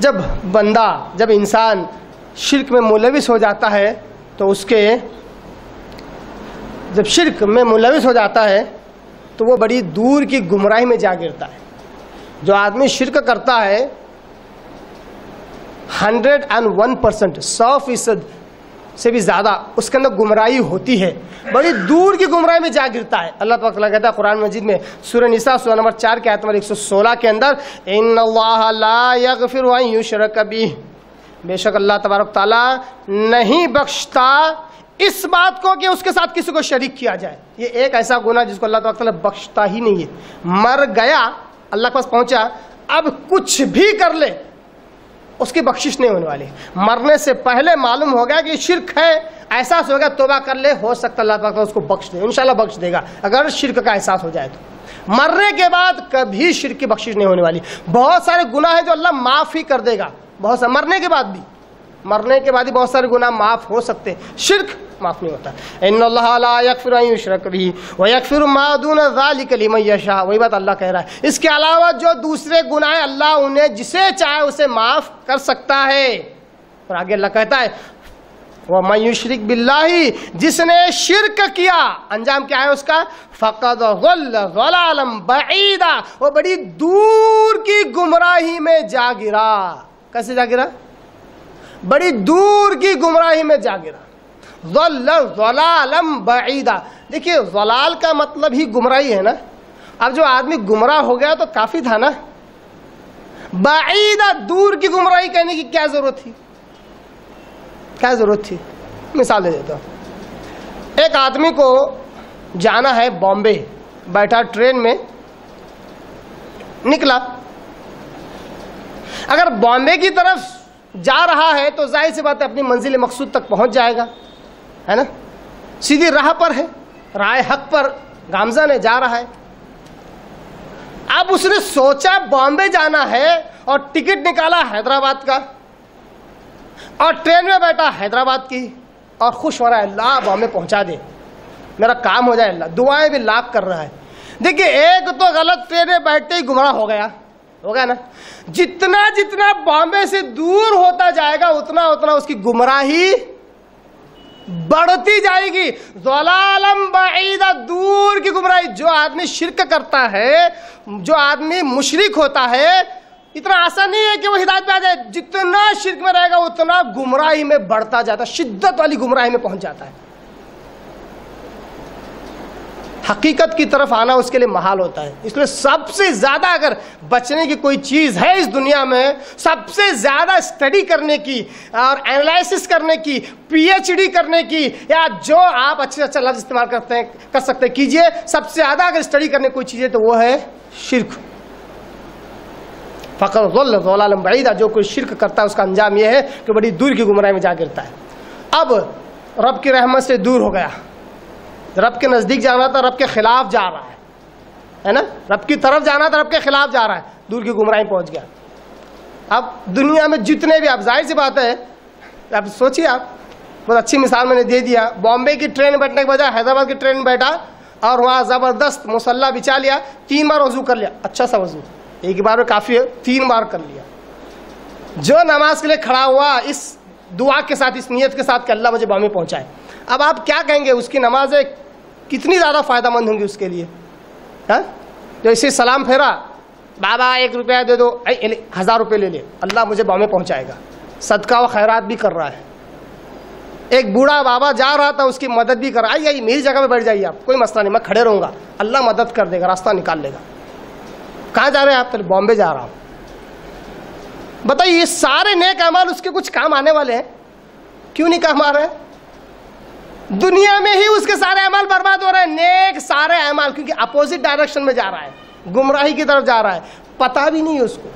जब बंदा, जब इंसान शिरक में मुलविस हो जाता है तो उसके, जब शिरक में मुलविस हो जाता है तो वो बड़ी दूर की गुमराही में जा गिरता है। जो आदमी शिरक करता है हंड्रेड एंड वन परसेंट सौ फ़ीसद से भी ज़्यादा उसके अंदर गुमराही होती है। बड़ी दूर की गुमराही में जा गिरता है। अल्लाह तआला कहता है कुरान मजीद में सूर्य निसा सूरह नंबर चार के आयत नंबर 116 के अंदर इन युशरक बिह बेशक अल्लाह तबारक ताला नहीं बख्शता इस बात को कि उसके साथ किसी को शरीक किया जाए। ये एक ऐसा गुना जिसको अल्लाह तबारक ताला बख्शता ही नहीं है। मर गया, अल्लाह के पास पहुँचा, अब कुछ भी कर ले उसकी बख्शिश नहीं होने वाली। मरने से पहले मालूम हो गया कि शिरक है, एहसास हो गया, तोबा कर ले, हो सकता अल्लाह पाक उसको बख्श दे, इंशाल्लाह बख्श देगा। अगर शिरक का एहसास हो जाए तो। मरने के बाद कभी शिरक की बख्शिश नहीं होने वाली। बहुत सारे गुनाह है जो अल्लाह माफ़ ही कर देगा। बहुत सारे, मरने के बाद भी। मरने के बाद ही बहुत सारे गुनाह माफ़ हो सकते शिरक माफ़ नहीं होता। यशा। वही बात अल्लाह कह रहा है। इसके अलावा जो दूसरे गुनाह अल्लाह उन्हें जिसे चाहे उसे माफ़ कर सकता है। और आगे अल्लाह कहता है वह मयुशरिक बिल्लाही, जिसने शिरक किया, अंजाम क्या है उसका? फ़कद गलम बईदा। वो बड़ी दूर की गुमराही में जा गिरा। कैसे जा गिरा? बड़ी दूर की गुमराही में जा गिरा। जलालम बईदा। देखिए, जलाल का मतलब ही गुमराही है ना? अब जो आदमी गुमराह हो गया तो काफ़ी था ना? बईदा, दूर की गुमराही कहने की क्या ज़रूरत थी? क्या ज़रूरत थी? मिसाल दे देता हूँ। एक आदमी को जाना है बॉम्बे, बैठा ट्रेन में, निकला। अगर बॉम्बे की तरफ़ जा रहा है तो ज़ाहिर सी बात है अपनी मंजिल मकसूद तक पहुँच जाएगा। है ना? सीधी राह पर है, राय हक पर गामजा ने जा रहा है। अब उसने सोचा बॉम्बे जाना है और टिकट निकाला हैदराबाद का, और ट्रेन में बैठा हैदराबाद की, और खुश हो रहा है अल्लाह बॉम्बे पहुँचा दे। मेरा काम हो जाए अल्लाह दुआएँ भी लाख कर रहा है। देखिए, एक तो गलत ट्रेन में बैठते ही गुमराह हो गया हो गया ना? जितना जितना बॉम्बे से दूर होता जाएगा, उतना उतना उसकी गुमराही बढ़ती जाएगी। जलालम बईदा दूर की गुमराही। जो आदमी शिरक करता है, जो आदमी मुशरिक होता है, इतना आसान नहीं है कि वो हिदायत पे आ जाए। जितना शिरक में रहेगा, उतना गुमराही में बढ़ता जाता है, शिद्दत वाली गुमराही में पहुँच जाता है। हकीकत की तरफ़ आना उसके लिए महाल होता है। इसलिए सबसे ज़्यादा अगर बचने की कोई चीज़ है इस दुनिया में, सबसे ज़्यादा स्टडी करने की और एनालिसिस करने की पीएचडी करने की, या जो आप अच्छे अच्छा लफ्ज इस्तेमाल करते हैं, कर सकते हैं, कीजिए। सबसे ज़्यादा अगर स्टडी करने कोई चीज़ है तो वो है शिरक फ़कर बईदा, जो कोई शिरक करता है, उसका अंजाम यह है कि बड़ी दूर की गुमराह में जा गिरता है। अब रब की रहमत से दूर हो गया। रब के नज़दीक जाना था, रब के खिलाफ जा रहा है। है ना? रब की तरफ़ जाना था, रब के खिलाफ जा रहा है। दूर की गुमराही पहुँच गया। अब दुनिया में जितने भी आप ज़ाहिर सी बात है, अब सोचिए आप, बहुत अच्छी मिसाल मैंने दे दिया। बॉम्बे की ट्रेन बैठने के बजाय हैदराबाद की ट्रेन बैठा और वहाँ ज़बरदस्त मुसल्ला बिछा लिया, तीन बार वज़ू कर लिया। अच्छा सा वज़ू। एक बार में काफ़ी है, तीन बार कर लिया। जो नमाज़ के लिए खड़ा हुआ, इस दुआ के साथ, इस नीयत के साथ कि अल्लाह मुझे बॉम्बे पहुँचाए। अब आप क्या कहेंगे, उसकी नमाज़ कितनी ज़्यादा फ़ायदा होंगी उसके लिए? हा? जो इसे सलाम फेरा, बाबा, एक रुपया दे दो हज़ार रुपये ले ले। अल्लाह मुझे बॉम्बे पहुंचाएगा। सदका व खैरात भी कर रहा है। एक बूढ़ा बाबा जा रहा था, उसकी मदद भी कर रहा है। मेरी जगह पे बैठ जाइए आप, कोई मसला नहीं, मैं खड़े रहूँगा। अल्लाह मदद कर देगा, रास्ता निकाल लेगा। कहाँ जा रहे हैं आप? तो बॉम्बे जा रहा हूँ। बताइए, ये सारे नेक अमाल उसके कुछ काम आने वाले हैं? क्यों नहीं काम आ रहे हैं? दुनिया में ही उसके सारे अमाल बर्बाद हो रहे हैं। नेक सारे अमाल, क्योंकि अपोजिट डायरेक्शन में जा रहा है। गुमराही की तरफ़ जा रहा है। पता भी नहीं उसको।